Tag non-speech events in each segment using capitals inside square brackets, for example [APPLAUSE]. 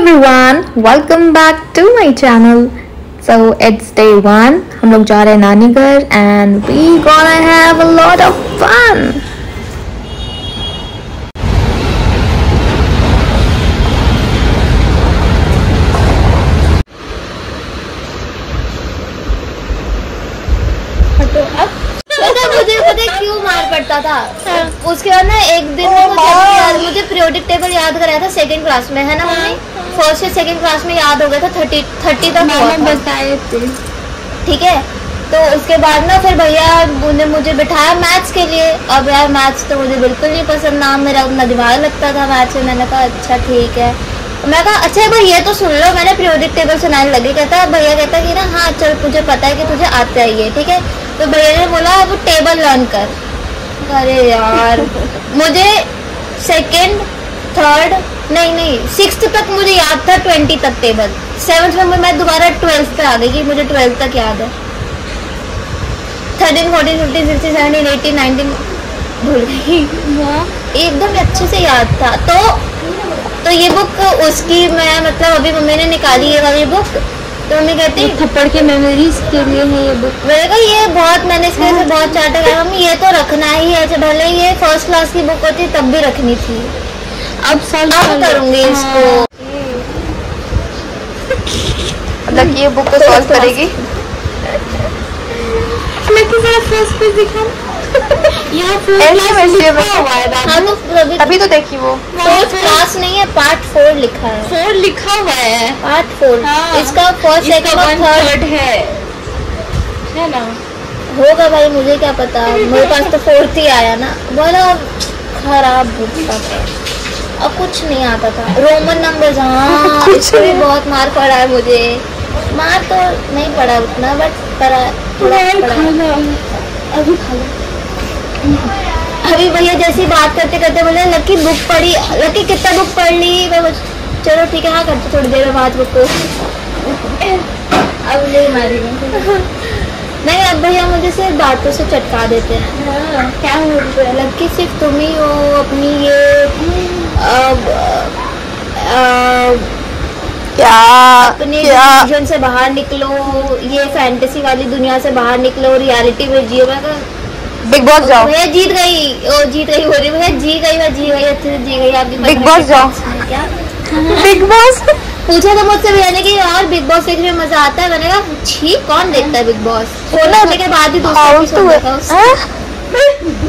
everyone, welcome back to my channel. So it's day one. हम लोग जा रहे हैं नानी घर and we gonna have a lot of fun. पता है पड़ता था उसके बाद ना एक दिन मुझे पीरियोडिक टेबल याद कराया था सेकंड क्लास में है ना मम्मी फ़र्स्ट या सेकंड क्लास में याद हो गया था थर्टी थर्टी तक बताए थे। ठीक है? तो उसके बाद ना फिर भैया ने मुझे बिठाया मैथ्स के लिए। अब यार मैथ्स तो मुझे बिल्कुल नहीं पसंद। ना मेरा उतना दिमाग लगता था मैथ्स में। मैंने कहा अच्छा ठीक है। मैं कहा अच्छा भाई ये तो सुन लो। मैंने पीरियोडिक टेबल सुनाने लगी। कहता भैया कहता कि ना हाँ चल मुझे पता है कि तुझे आता है ठीक है? तो भैया ने बोला अब टेबल लर्न कर। अरे यार मुझे सेकंड थर्ड नहीं नहीं सिक्स तक मुझे याद था ट्वेंटी तक टेबल सेवन्थ में मैं दोबारा ट्वेल्थ पे आ गई कि मुझे ट्वेल्थ तक याद है. Thirteen fourteen fifteen sixteen seventeen eighteen nineteen भूल गई. एकदम अच्छे से याद था. तो तो ये बुक उसकी मैं मतलब अभी मम्मी ने निकाली है वाली बुक तो मम्मी कहती थप्पड़ के मेमोरीज के लिए है ये बुक मैंने कहा ये बहुत मैंने इसके से बहुत चाटा करा मम्मी ये तो रखना ही है भले ये फ़र्स्ट क्लास की बुक होती तब भी रखनी थी. अब साल अब करूँगी इसको। मतलब ये बुक को सॉल्व करेगी। मैं किसी फेस पे दिखा हाँ तो अभी तो देखी वो। फोर्थ क्लास नहीं है पार्ट फोर लिखा है। फोर लिखा हुआ है। पार्ट फोर हाँ। इसका फ़र्स्ट सेकंड थर्ड है। है ना? होगा भाई मुझे क्या पता। मेरे पास तो फोर्थ ही आया ना। बोला खराब बुक था। अब कुछ नहीं आता था। रोमन नंबर्स हाँ। [LAUGHS] कुछ भी बहुत मार पड़ा है मुझे। मार तो नहीं पड़ा उतना बट पड़ा थोड़ा पड़ा। अभी खा अभी भैया जैसी बात करते करते बोले लकी बुक पढ़ी लकी कितना बुक पढ़ ली? मैं चलो ठीक है हाँ करते थोड़ी देर में बात बुक को. अब नहीं मारेंगे। नहीं अब भैया मुझे सिर्फ़ बातों से चटका देते हैं। क्या हो रहा है? लकी सिर्फ़ तुम ही हो अपनी ये। क्या अपने डिसीज़न से बाहर निकलो ये फैंटेसी वाली दुनिया से बाहर निकलो रियलिटी में जियो मैं बिग बॉस जाओ। भैया जीत गई ओ जीत गई हो रही भैया जी गई मैं जी गई अच्छे से जी गई आपकी पसंद Boss जाओ। क्या? [LAUGHS] बिग बॉस पूछा था मुझसे भैया ने कि यार बिग बॉस देखने में मज़ा आता है? मैंने कहा छी कौन देखता है बिग बॉस खोलने के बाद ही दूसरा [LAUGHS]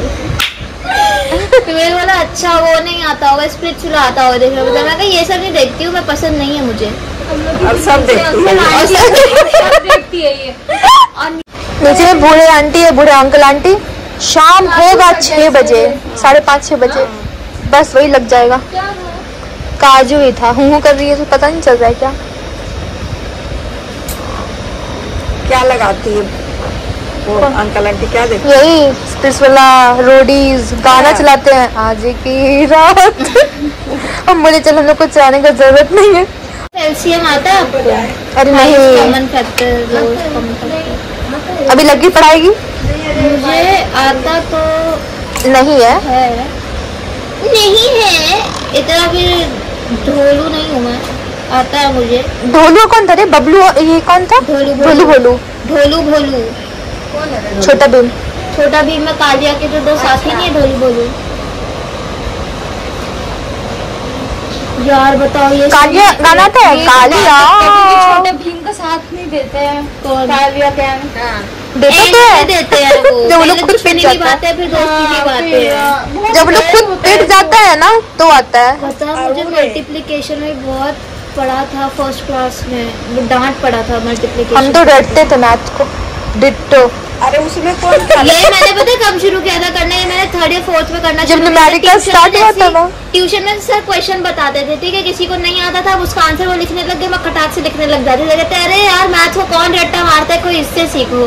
मैंने बोला अच्छा वो नहीं आता होगा स्पिरिचुअल आता होगा देखने में मैं ये सब नहीं देखती हूँ मैं पसंद नहीं है मुझे। अब सब देखती है। नीचे में बूढ़े आंटी है बूढ़े अंकल आंटी शाम होगा छह बजे साढ़े पाँच छह बजे। बस वही लग जाएगा। काजू ही था हूँ हूँ कर रही है तो पता नहीं चल रहा है क्या। क्या लगाती है वो अंकल आंटी क्या देखती यही। स्पिरिचुअला रोडीज गाना चलाते हैं। आज की रात। अब मुझे चल हम लोग को चलाने का ज़रूरत नहीं है। एलसीएम आता है आपको? अरे नहीं। कॉमन फैक्टर कॉमन अभी लगी पढ़ाएगी। मुझे आता तो नहीं है। है। नहीं है। इतना भी ढोलू नहीं हूँ मैं। आता है मुझे। ढोलू कौन था रे? बबलू ये कौन था? ढोलू भोलू। भोलू। ढोलू भोलू। छोटा भीम। छोटा भीम में कालिया के जो दो साथी नहीं है ढोलू भोलू यार बताओ ये कालिया गाना था कालिया। छोटे भीम का साथ नहीं देते हैं। कालिया क्या देते तो है देते हैं वो। [LAUGHS] जब लोग खुद पिट जाता है फिर दोस्ती की बात। है जब लोग खुद पिट जाता है ना तो आता है। पता मुझे मल्टीप्लिकेशन में बहुत पढ़ा था फ़र्स्ट क्लास में। वो डांट पड़ा था मल्टीप्लिकेशन हम तो डरते थे मैथ को। डिट्टो। अरे उसमें कौन था? ये मैंने पता कब शुरू किया था करना? ये मैंने थर्ड या फोर्थ में करना जब start हुआ था ना। ट्यूशन में सर क्वेश्चन बताते थे ठीक है? किसी को नहीं आता था उसका आंसर वो लिखने लग गए मैं खटाक से लिखने लग जाती थी कहते अरे यार मैथ को कौन रट्टा मारता है? कोई इससे सीखो।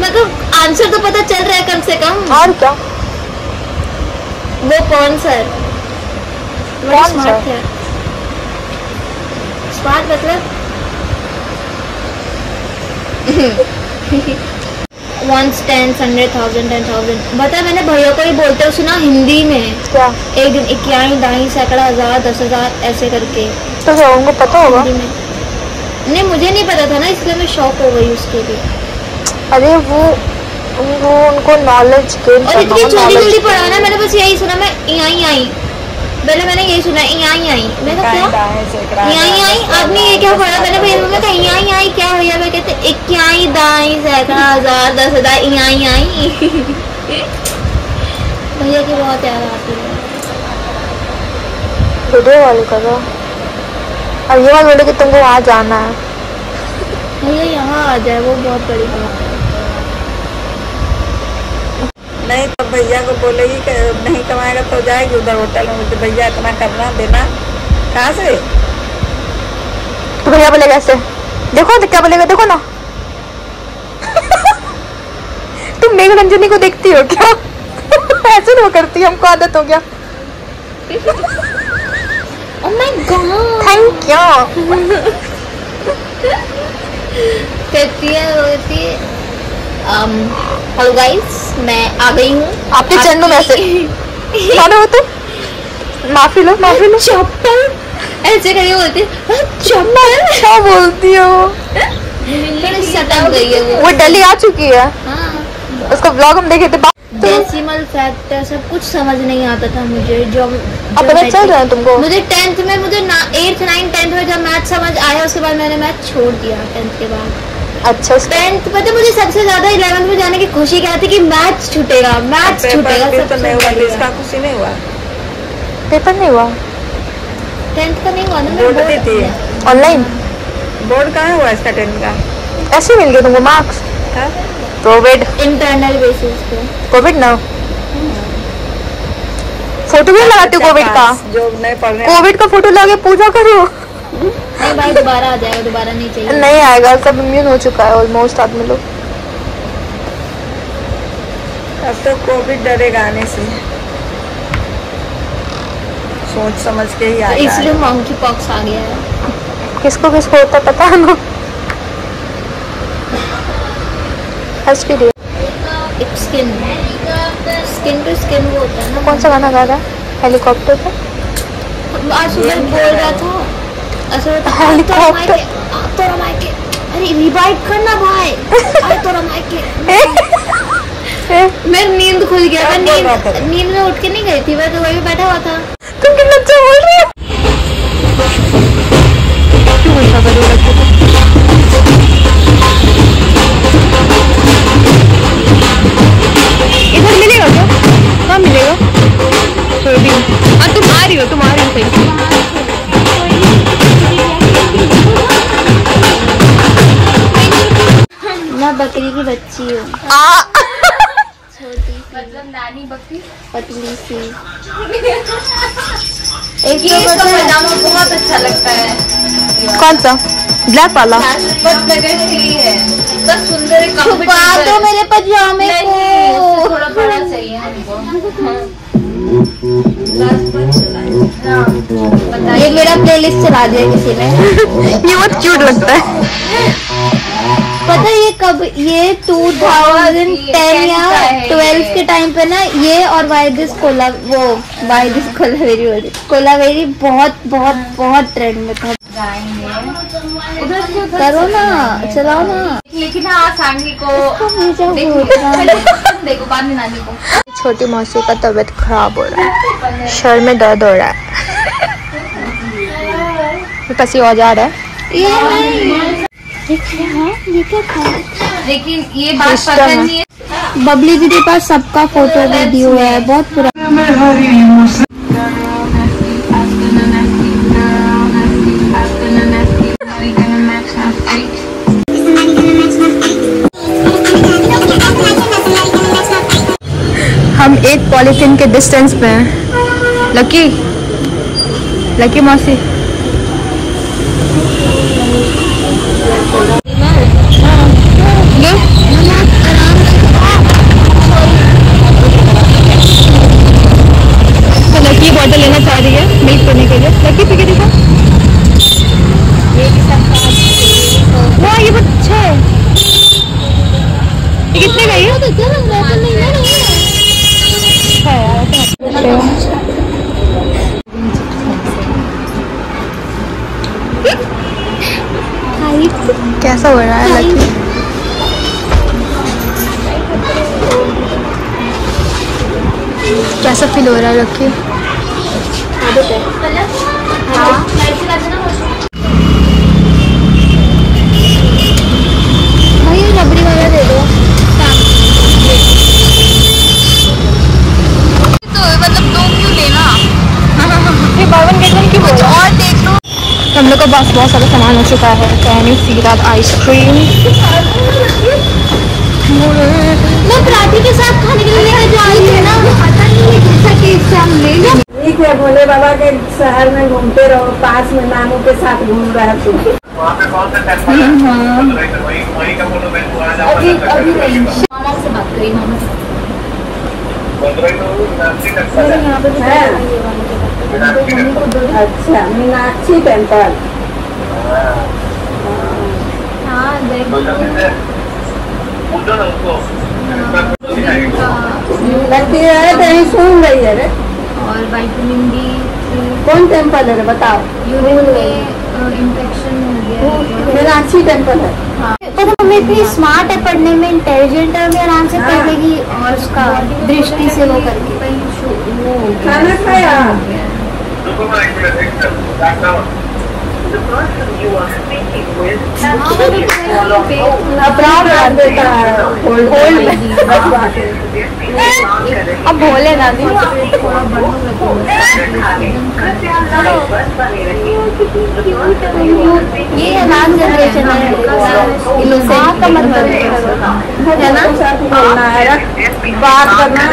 मैं कहा आंसर तो पता चल रहा है कम से कम। और क्या? वो कौन सर कौन स्मार्ट थे। स्मार्ट मतलब? [LAUGHS] Once ten hundred thousand ten thousand बता मैंने भैया को ही बोलते हुए सुना हिंदी में। क्या? एक दिन इक्यावन दाई सैकड़ा हज़ार दस हज़ार ऐसे करके। तो उनको पता होगा? हिंदी में। नहीं मुझे नहीं पता था ना इसलिए मैं शौक हो गई उसके लिए। अरे वो वो उनको नॉलेज और इतनी जल्दी जल्दी पढ़ा ना मैंने बस यही सुना मैं यहाँ आई पहले मैंने यही सुना यहाँ आई दाएँ क्या? यहाँ आई? आपने ये क्या पढ़ा? मैंने भैया मैं कहा यहाँ आई क्या भैया मैं कहते इक्याई दाई सैकड़ा हज़ार दस हज़ार यहाँ आई भैया की बहुत याद आती है। वीडियो कॉल करो अब ये मत बोलो कि तुमको वहाँ जाना है? भैया यहाँ आ जाए वो बहुत बड़ी बात है। नहीं तो भैया को बोलेगी कि नहीं कमाएगा तो जाएगी उधर होटल में। बोलते भैया इतना करना देना। कहाँ से? तो भैया बोलेगा ऐसे। देखो तो क्या बोलेगा देखो ना। [LAUGHS] तुम मेघरंजनी को देखती हो क्या? [LAUGHS] ऐसे नहीं वो करती हमको आदत हो गया। Oh my God thank you कहती है वो कहती है हेलो गाइस मैं आ गई हूँ। आपके चरणों में ऐसे। [LAUGHS] कौन हो तुम। माफ़ी लो माफ़ी लो। चप्पल ऐसे करके बोलती है "हाँ, चप्पल। क्या बोलती हो? गई है वो। वो दिल्ली आ चुकी है। हाँ। उसका ब्लॉग हम देखे थे तो डेसिमल फैक्टर सब कुछ समझ नहीं आता था मुझे। जो अब पता चल रहा है तुमको। मुझे टेंथ में मुझे एट्थ नाइन्थ टेंथ में जब मैथ समझ आया उसके बाद मैंने मैथ छोड़ दिया टेंथ के बाद। अच्छा टेंथ पता है मुझे सबसे ज़्यादा इलेवेंथ में जाने की खुशी क्या थी कि मैथ छूटेगा मैथ छूटेगा पेपर तो नहीं हुआ इसका खुशी नहीं हुआ। पेपर नहीं हुआ। टेंथ का नहीं हुआ ना बोर्ड दी थी। ऑनलाइन बोर्ड कहाँ हुआ इसका टेंथ का? ऐसे मिल गए तुमको मार्क्स? कोविड इंटरनल बेसिस पे। कोविड ना? फ़ोटो भी लगाते हो कोविड का? जो नहीं पढ़ने कोविड का फ़ोटो लगा के पूजा करो। नहीं भाई दोबारा आ जाएगा दोबारा नहीं चाहिए। नहीं आएगा सब इम्यून हो चुका है ऑलमोस्ट आदमी लोग। अब तो कोविड डरेगा आने से। सोच समझ के ही आ इसलिए मंकी पॉक्स आ गया है। किसको किसको होता पता है ना? हंस भी रही है। स्किन स्किन टू स्किन वो होता है ना। कौन सा गाना गा रहा है? हेलीकॉप्टर पे? आज सुबह बोल रहा था हेलीकॉप्टर। अरे रिवाइव करना भाई। [LAUGHS] अरे तोरा माइके ए, [LAUGHS] मेरी नींद खुल गया। था? नींद नींद में उठ के नहीं गई थी मैं तो वही बैठा हुआ था। तुम कितना अच्छा बोल रही हो। क्यों ऐसा कर बच्ची हूँ। छोटी सी। मतलब नानी बकरी पतली सी। एक तो पता बहुत अच्छा लगता है। कौन सा? ब्लैक वाला। है। इतना सुंदर है छुपा दो मेरे पजामे को। थोड़ा बड़ा चाहिए हमको। ये मेरा प्लेलिस्ट चला दिया किसी ने। [LAUGHS] ये बहुत क्यूट लगता है। पता है ये कब ये 2010 या 12 के टाइम पे ना ये और वाई दिस कोला वो वाई दिस कोलावेरी बोल रही कोलावेरी बहुत बहुत बहुत ट्रेंड में था। करो ना चलाओ ना। लेकिन हाँ सांगी को देखो बाद में नानी को। छोटी मौसी का तबीयत खराब हो रहा है। शर में दर्द हो रहा है। पसी हो जा रहा है। ये नहीं। देखिए हाँ ये क्या था? लेकिन ये बात है। नहीं है। बबली दीदी के पास सबका फ़ोटो वीडियो है बहुत बुरा हम एक पॉलीथीन के डिस्टेंस पे हैं। लकी लकी मौसी? ऑर्डर लेना चाह रही है मिल्क पीने के लिए। लड़की पी के? देखो वाह ये बहुत अच्छा है कितने का ये? हाँ, कैसा हो रहा है लकी कैसा फील हो रहा है लकी रबड़ी वाला दे हम लोग का पास बहुत सारा सामान हो चुका है कैनी सीरात आइसक्रीम मैं पराठे के साथ खाने के लिए लेकर जा रही थी ना। पता नहीं है कैसा टेस्ट हम ले है भोले बाबा के शहर में घूमते रहो पास में नानू के साथ घूम रहे तुम वहाँ पे कौन सा टेंपल है। अभी अभी नहीं। मामा से बात करी मामा से। तो है। है। मीनाक्षी टेंपल। अच्छा मीनाक्षी टेंपल। हाँ। देख तो लगती है कहीं सुन रही है रे। और वाइटमिन डी कौन टेंपल है? बताओ। यूरिन में इन्फेक्शन हो गया है। मीनाक्षी टेंपल है पता मम्मी इतनी स्मार्ट है पढ़ने में इंटेलिजेंट है मैं आराम से पढ़ेगी पढ़ लेगी और उसका दृष्टि से वो करके। खाना खाया? अब भोले दादी ये अनाज जनरेशन है। का मतलब है। ना बात करना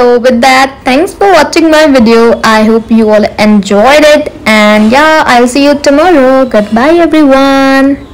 So with that, thanks for watching my video. I hope you all enjoyed it and yeah, I'll see you tomorrow. Goodbye everyone.